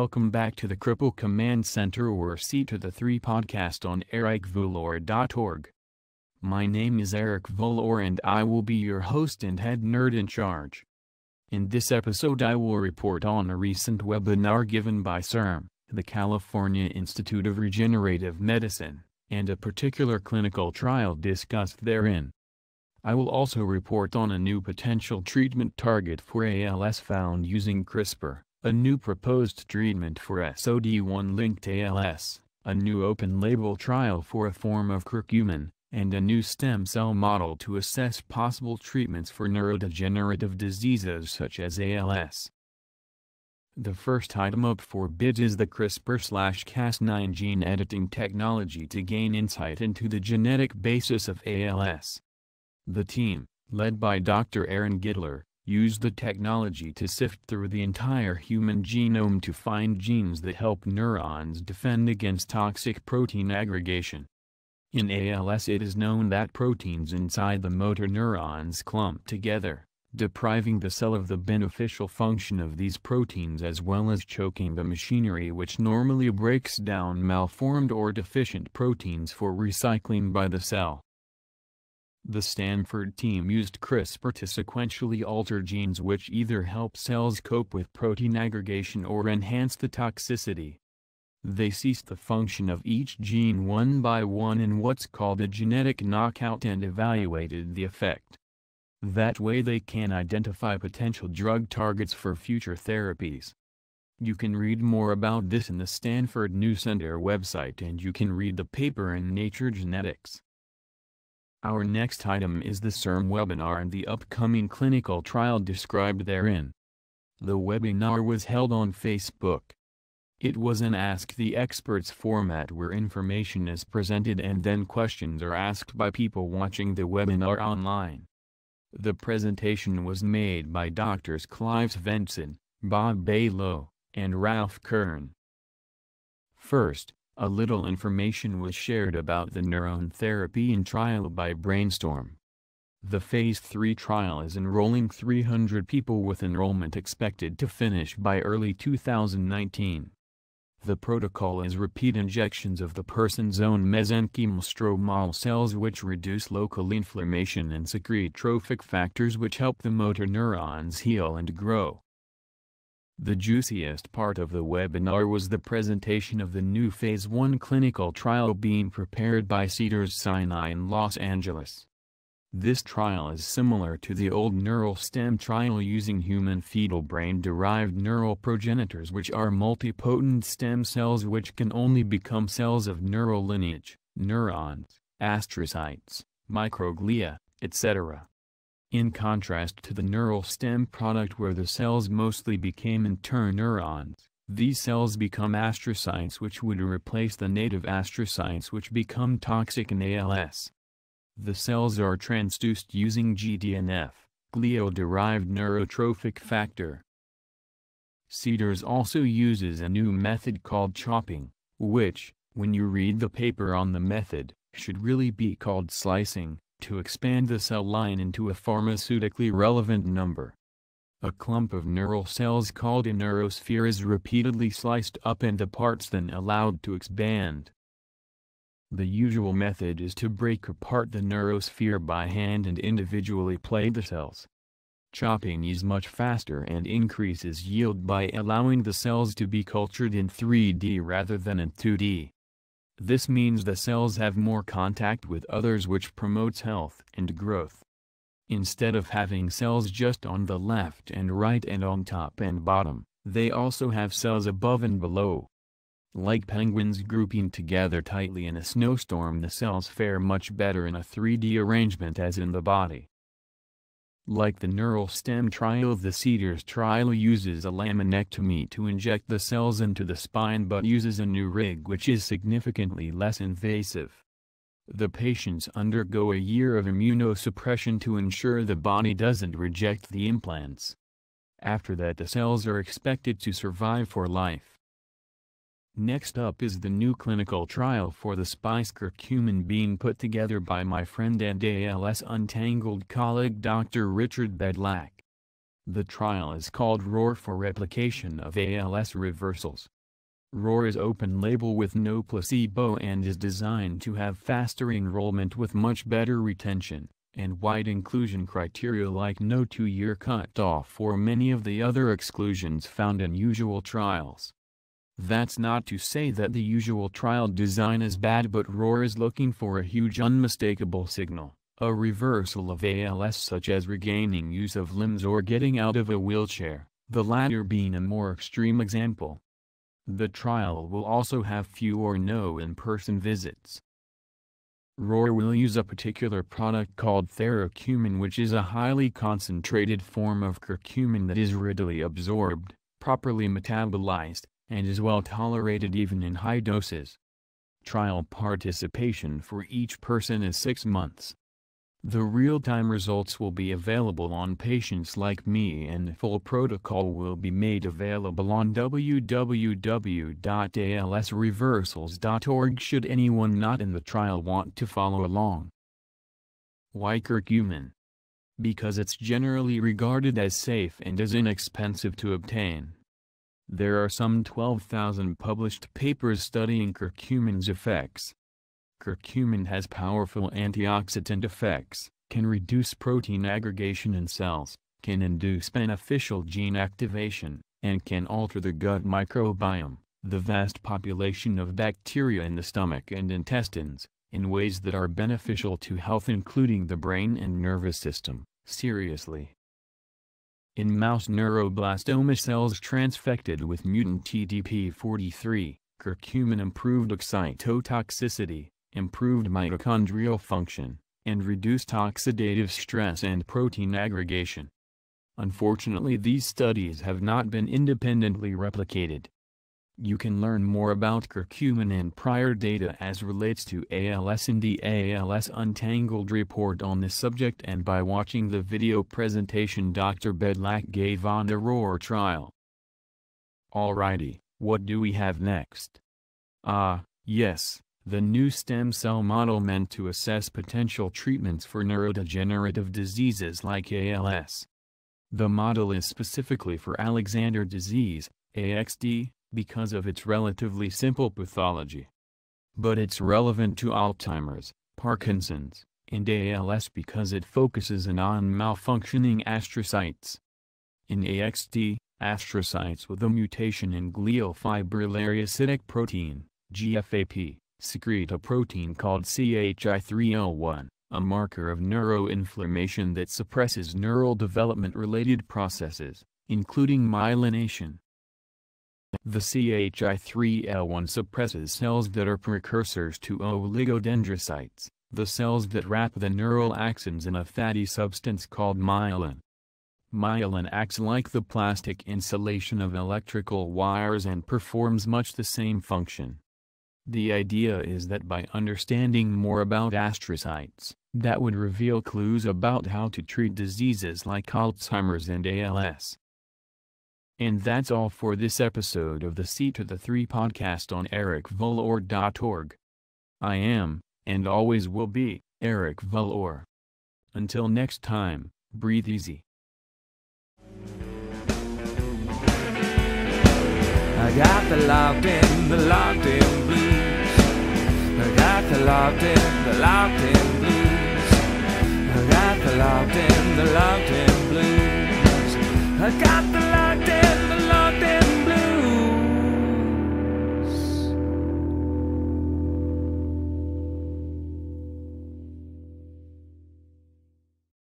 Welcome back to the Cripple Command Center or C to the 3 podcast on ericvalor.org. My name is Eric Valor and I will be your host and head nerd in charge. In this episode I will report on a recent webinar given by CIRM, the California Institute of Regenerative Medicine, and a particular clinical trial discussed therein. I will also report on a new potential treatment target for ALS found using CRISPR a new proposed treatment for SOD1-linked ALS, a new open-label trial for a form of curcumin, and a new stem cell model to assess possible treatments for neurodegenerative diseases such as ALS. The first item up for bid is the CRISPR-Cas9 gene editing technology to gain insight into the genetic basis of ALS. The team, led by Dr. Aaron Gitler, use the technology to sift through the entire human genome to find genes that help neurons defend against toxic protein aggregation. In ALS it is known that proteins inside the motor neurons clump together, depriving the cell of the beneficial function of these proteins as well as choking the machinery which normally breaks down malformed or deficient proteins for recycling by the cell. The Stanford team used CRISPR to sequentially alter genes which either help cells cope with protein aggregation or enhance the toxicity. They ceased the function of each gene one by one in what's called a genetic knockout and evaluated the effect. That way they can identify potential drug targets for future therapies. You can read more about this in the Stanford New Center website and you can read the paper in Nature Genetics. Our next item is the CIRM webinar and the upcoming clinical trial described therein. The webinar was held on Facebook. It was an Ask the Experts format where information is presented and then questions are asked by people watching the webinar online. The presentation was made by Drs. Clive Svendsen, Bob Baloh, and Ralph Kern. First, a little information was shared about the NurOwn therapy in trial by Brainstorm. The Phase 3 trial is enrolling 300 people with enrollment expected to finish by early 2019. The protocol is repeat injections of the person's own mesenchymal stromal cells which reduce local inflammation and secrete trophic factors which help the motor neurons heal and grow. The juiciest part of the webinar was the presentation of the new Phase 1 clinical trial being prepared by Cedars-Sinai in Los Angeles. This trial is similar to the old Neuralstem trial using human fetal brain-derived neural progenitors which are multipotent stem cells which can only become cells of neural lineage, neurons, astrocytes, microglia, etc in contrast to the Neuralstem product where the cells mostly became interneurons. These cells become astrocytes which would replace the native astrocytes which become toxic in ALS. The cells are transduced using GDNF, glial-derived neurotrophic factor. Cedars also uses a new method called chopping, which, when you read the paper on the method, should really be called slicing, to expand the cell line into a pharmaceutically relevant number. A clump of neural cells called a neurosphere is repeatedly sliced up the parts then allowed to expand. The usual method is to break apart the neurosphere by hand and individually plate the cells. Chopping is much faster and increases yield by allowing the cells to be cultured in 3D rather than in 2D. This means the cells have more contact with others which promotes health and growth. Instead of having cells just on the left and right and on top and bottom, they also have cells above and below. Like penguins grouping together tightly in a snowstorm the cells fare much better in a 3D arrangement as in the body. Like the Neuralstem trial the Cedars trial uses a laminectomy to inject the cells into the spine but uses a new rig which is significantly less invasive. The patients undergo a year of immunosuppression to ensure the body doesn't reject the implants. After that the cells are expected to survive for life. Next up is the new clinical trial for the spice curcumin being put together by my friend and ALS Untangled colleague Dr. Richard Bedlack. The trial is called ROAR for replication of ALS reversals. ROAR is open label with no placebo and is designed to have faster enrollment with much better retention, and wide inclusion criteria like no two-year cutoff for many of the other exclusions found in usual trials. That's not to say that the usual trial design is bad but ROAR is looking for a huge unmistakable signal. A reversal of ALS such as regaining use of limbs or getting out of a wheelchair, the latter being a more extreme example. The trial will also have few or no in-person visits. ROAR will use a particular product called Theracumin which is a highly concentrated form of curcumin that is readily absorbed, properly metabolized, and is well tolerated even in high doses. Trial participation for each person is 6 months. The real-time results will be available on patients like me and the full protocol will be made available on www.alsreversals.org should anyone not in the trial want to follow along. Why curcumin? Because it's generally regarded as safe and as inexpensive to obtain. There are some 12,000 published papers studying curcumin's effects. Curcumin has powerful antioxidant effects, can reduce protein aggregation in cells, can induce beneficial gene activation, and can alter the gut microbiome, the vast population of bacteria in the stomach and intestines, in ways that are beneficial to health including the brain and nervous system, seriously. In mouse neuroblastoma cells transfected with mutant TDP43, curcumin improved excitotoxicity, improved mitochondrial function, and reduced oxidative stress and protein aggregation. Unfortunately these studies have not been independently replicated. You can learn more about curcumin and prior data as relates to ALS in the ALS Untangled report on this subject and by watching the video presentation Dr. Bedlack gave on the ROAR trial. Alrighty, what do we have next? Ah, yes, the new stem cell model meant to assess potential treatments for neurodegenerative diseases like ALS. The model is specifically for Alexander disease, AXD, because of its relatively simple pathology. But it's relevant to Alzheimer's, Parkinson's, and ALS because it focuses on malfunctioning astrocytes. In AXD, astrocytes with a mutation in glial fibrillary acidic protein, GFAP, secrete a protein called CHI3L1, a marker of neuroinflammation that suppresses neural development-related processes, including myelination. The CHI3L1 suppresses cells that are precursors to oligodendrocytes, the cells that wrap the neural axons in a fatty substance called myelin. Myelin acts like the plastic insulation of electrical wires and performs much the same function. The idea is that by understanding more about astrocytes, that would reveal clues about how to treat diseases like Alzheimer's and ALS. And that's all for this episode of the C to the 3 podcast on ericvalor.org. I am, and always will be, Eric Valor. Until next time, breathe easy. I got the locked in, the locked in blues. I got the locked in, the locked in blues. I got the locked in,